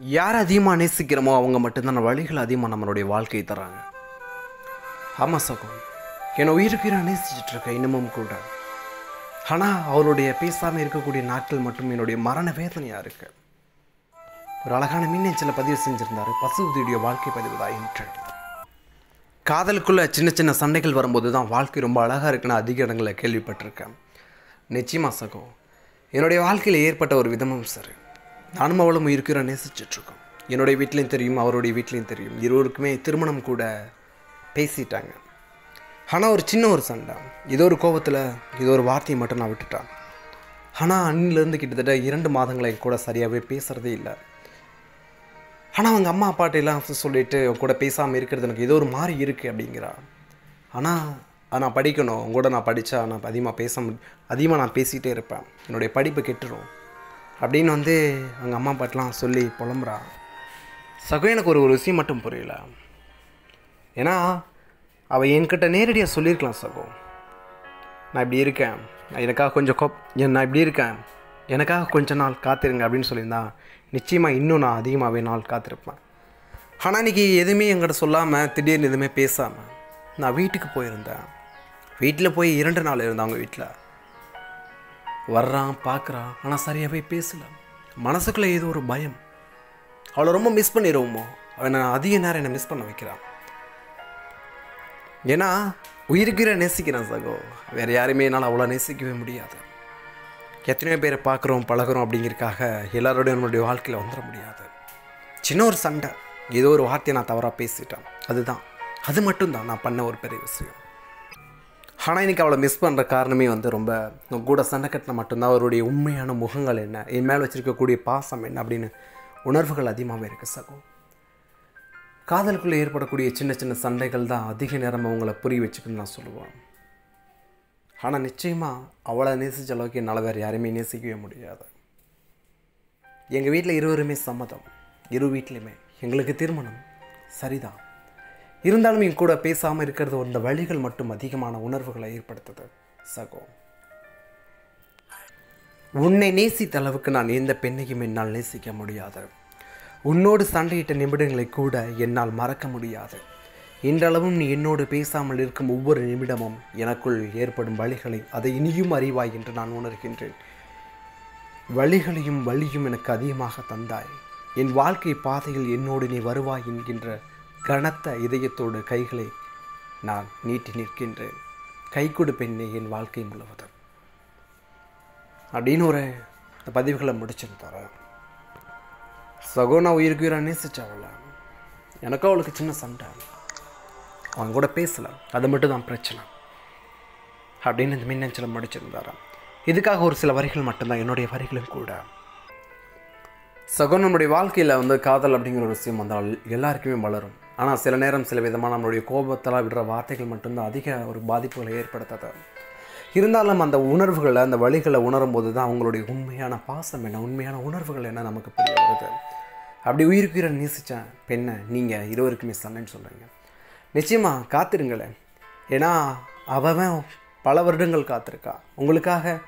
யார் அதிகமாக நேசிக்கிறோமோ அவங்க மட்டும்தான் வழிகள் அதிகமாக நம்மளுடைய வாழ்க்கையை தராங்க ஆமாம் சகோ என்னை உயிருக்கு நான் நேசிச்சிட்டு இருக்கேன் இன்னமும் கூட. ஆனால் அவருடைய பேசாமல் இருக்கக்கூடிய நாட்கள் மட்டும் என்னுடைய மரண வேதனையாக இருக்கு. ஒரு அழகான மின்னஞ்சலை பதிவு செஞ்சுருந்தார். பசுபதியுடைய வாழ்க்கை பதிவு தான் காதலுக்குள்ளே சின்ன சின்ன சண்டைகள் வரும்போது தான் வாழ்க்கை ரொம்ப அழகாக இருக்குன்னு அதிக இடங்களில் கேள்விப்பட்டிருக்கேன். நிச்சயமாக சகோ. என்னுடைய வாழ்க்கையில் ஏற்பட்ட ஒரு விதமும் சரி. நானும் அவளும் இருக்கிற நேசிச்சிட்ருக்கோம். என்னுடைய வீட்லேயும் தெரியும் அவருடைய வீட்லேயும் தெரியும். இருவருக்குமே திருமணம் கூட பேசிட்டாங்க. ஆனால் ஒரு சின்ன ஒரு சண்டை. ஏதோ ஒரு கோபத்தில் ஏதோ ஒரு வார்த்தையை மட்டும் நான் விட்டுட்டான் ஆனால் அன்னிலேருந்து கிட்டத்தட்ட இரண்டு மாதங்களை கூட சரியாகவே பேசுகிறதே இல்லை. ஆனால் அவங்க அம்மா அப்பாட்ட சொல்லிவிட்டு கூட பேசாமல் இருக்கிறது எனக்கு ஏதோ ஒரு மாதிரி இருக்குது அப்படிங்கிறா. ஆனால் நான் படிக்கணும். உங்க கூட நான் படித்தா நான் அதிகமாக பேச அதிகமாக நான் பேசிகிட்டே இருப்பேன். என்னுடைய படிப்பு கெட்டுரும். அப்படின்னு வந்து அவங்க அம்மா அப்பாட்டெலாம் சொல்லி புலம்புறா. சகோ எனக்கு ஒரு ஒரு விஷயம் மட்டும் புரியல. ஏன்னா அவள் என்கிட்ட நேரடியாக சொல்லியிருக்கலாம் சகோ. நான் இப்படி இருக்கேன். நான் எனக்காக கொஞ்சம் கோப் நான் இப்படி இருக்கேன். எனக்காக கொஞ்ச நாள் காத்திருங்க அப்படின்னு சொல்லியிருந்தா நிச்சயமாக இன்னும் நான் அதிகமாகவே நாள் காத்திருப்பேன். ஆனால் இன்றைக்கி எதுவுமே என்கிட்ட சொல்லாமல் திடீர்னு எதுவுமே பேசாமல் நான் வீட்டுக்கு போயிருந்தேன். வீட்டில் போய் இரண்டு நாள் இருந்தேன் அவங்க வீட்டில் வர்றான் பார்க்குறான் ஆனால் சரியாகவே பேசல. மனசுக்குள்ளே ஏதோ ஒரு பயம். அவளை ரொம்ப மிஸ் பண்ணிடுவோமோ? அவனை அதிக நேரம் என்னை மிஸ் பண்ண வைக்கிறான். ஏன்னா உயிருக்கிற நேசிக்கிறேன் சகோ. வேறு யாருமே என்னால் அவ்வளோ நேசிக்கவே முடியாது. எத்தனையோ பேரை பார்க்குறோம் பழகுறோம் அப்படிங்கிறதுக்காக எல்லாரோடையும் நம்மளுடைய வாழ்க்கையில் வந்துட முடியாது. சின்ன ஒரு சண்டை. ஏதோ ஒரு வார்த்தையை நான் தவறாக பேசிட்டேன். அதுதான். அது மட்டும்தான் நான் பண்ண ஒரு பெரிய விஷயம். ஆனால் இன்னைக்கு அவளை மிஸ் பண்ணுற காரணமே வந்து ரொம்ப கூட சண்டை கட்டின மட்டும்தான் அவருடைய உண்மையான முகங்கள் என்ன என் மேலே வச்சுருக்கக்கூடிய பாசம் என்ன அப்படின்னு உணர்வுகள் அதிகமாகவே இருக்குது சகோ. காதலுக்குள்ளே ஏற்படக்கூடிய சின்ன சின்ன சண்டைகள் தான் அதிக நேரம் அவங்கள புரிய வச்சுக்கணும்னு நான் சொல்லுவேன். ஆனால் நிச்சயமாக அவளை நேசித்த அளவுக்கு என்னால் வேறு யாரையுமே நேசிக்கவே முடியாது. எங்கள் வீட்டில் இருவருமே சம்மதம் இரு வீட்லையுமே. எங்களுக்கு திருமணம் சரிதான். இருந்தாலும் என் கூட பேசாமல் இருக்கிறது அந்த வழிகள் மட்டும் அதிகமான உணர்வுகளை ஏற்படுத்துது. சகோ. உன்னை நேசித்த அளவுக்கு நான் எந்த பெண்ணையும் என்னால் நேசிக்க முடியாது. உன்னோடு சண்டையிட்ட நிமிடங்களை கூட என்னால் மறக்க முடியாது. இன்றளவும் நீ என்னோடு பேசாமல் இருக்கும் ஒவ்வொரு நிமிடமும் எனக்குள் ஏற்படும் வழிகளை அதை இனியும் அறிவாய் என்று நான் உணர்கின்றேன். வழிகளையும் வழியும் எனக்கு அதிகமாக தந்தாய். என் வாழ்க்கை பாதையில் என்னோடு நீ வருவாய் என்கின்ற கனத்த இதயத்தோடு கைகளை நான் நீட்டி நிற்கின்றேன். கை கொடு பெண்ணே என் வாழ்க்கை முழுவதும். அப்படின்னு ஒரு பதிவுகளை முடிச்சிருந்தார? சகோனா உயிருக்கு உயிராக நேசிச்சாவல எனக்கும் அவளுக்கு சின்ன சண்டை அவன் கூட பேசலை. அது மட்டும் தான் பிரச்சனை. அப்படின்னு இந்த மின்னஞ்சலை முடிச்சிருந்தாராம் இதுக்காக ஒரு சில வரிகள் மட்டும்தான் என்னுடைய வரிகளும் கூட. சகோ நம்முடைய வாழ்க்கையில் வந்து காதல் அப்படிங்கிற ஒரு விஷயம் வந்தால் எல்லாருக்குமே வளரும். ஆனால் சில நேரம் சில விதமான நம்மளுடைய கோபத்தெல்லாம் விடுற வார்த்தைகள் மட்டும்தான் அதிக ஒரு பாதிப்புகளை ஏற்படுத்தாது. இருந்தாலும் அந்த உணர்வுகளை அந்த வழிகளை உணரும் போது தான் அவங்களுடைய உண்மையான பாசம் என்ன உண்மையான உணர்வுகள் என்ன நமக்கு புரிய வருது. அப்படி உயிருக்குயிரை நேசித்தேன் பெண்ணை நீங்கள் இருவருக்குமே சண்டைன்னு சொல்கிறீங்க நிச்சயமாக காத்திருங்களேன். ஏன்னா அவன் பல வருடங்கள் காத்திருக்கா. உங்களுக்காக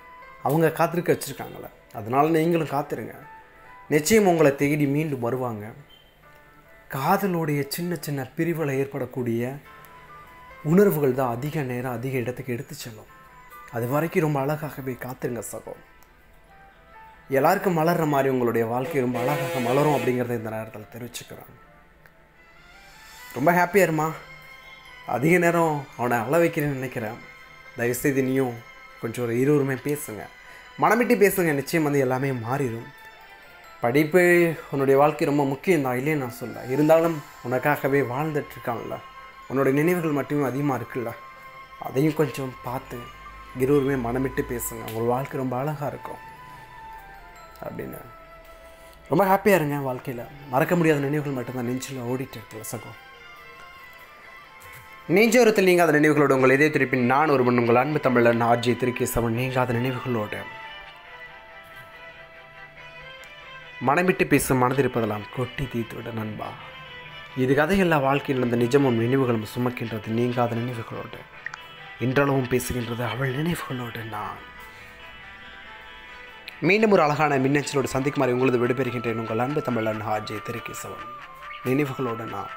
அவங்க காத்திருக்க வச்சுருக்காங்களே. அதனால் நீங்களும் காத்திருங்க. நிச்சயம் உங்களை தேடி மீண்டும் வருவாங்க. காதலுடைய சின்ன சின்ன பிரிவில் ஏற்படக்கூடிய உணர்வுகள் தான் அதிக நேரம் அதிக இடத்துக்கு எடுத்து செல்லும். அது வரைக்கும் ரொம்ப அழகாகவே காத்துருங்க சகோ. எல்லாருக்கும் மலர்ற மாதிரி உங்களுடைய வாழ்க்கை ரொம்ப அழகாக மலரும் அப்படிங்கிறத இந்த நேரத்தில் தெரிவிச்சுக்கிறாங்க ரொம்ப ஹாப்பியாக இருமா? அதிக நேரம் அவனை அழ வைக்கிறேன்னு நினைக்கிறேன். தயவுசெய்து நீயும் கொஞ்சம் ஒரு இருவருமே பேசுங்க. மனமிட்டு பேசுங்க நிச்சயம் வந்து எல்லாமே மாறிடும். படிப்பு உன்னுடைய வாழ்க்கை ரொம்ப முக்கியம் தான் இல்லைன்னு நான் சொல்ல இருந்தாலும் உனக்காகவே வாழ்ந்துட்டுருக்கான்ல. உன்னோட நினைவுகள் மட்டுமே அதிகமாக இருக்குல்ல. அதையும் கொஞ்சம் பார்த்து இருவருமே மனமிட்டு பேசுங்க. உங்கள் வாழ்க்கை ரொம்ப அழகாக இருக்கும். அப்படின்னு. ரொம்ப ஹாப்பியாக இருங்க வாழ்க்கையில். மறக்க முடியாத நினைவுகள் மட்டும்தான் நெஞ்சில் ஓடிட்டு இருக்குல்ல சகோ. நெஞ்சோரத்தில் நீங்காத நினைவுகளோடு உங்கள் இதே திருப்பின் நான் ஒரு மண் உங்கள் அன்பு தமிழன் ஆர்ஜி திருக்கேசவன் நீங்காத நினைவுகளோடு. மனமிட்டு பேசும் மனதிருப்பதெல்லாம் கொட்டி தீத்துவிட நண்பா. இது கதையெல்லா வாழ்க்கையில் நடந்த நிஜமும் நினைவுகளும் சுமக்கின்றது நீங்காத நினைவுகளோடு. இன்றளவும் பேசுகின்றது அவள் நினைவுகளோடு நான். மீண்டும் ஒரு அழகான மின்னஞ்சலோடு சந்திக்குமாறு உங்களது விடுபெறுகின்றேன். உங்கள் அன்பு தமிழன் ஹாஜே திருக்கேசவன். நினைவுகளோடு நான்.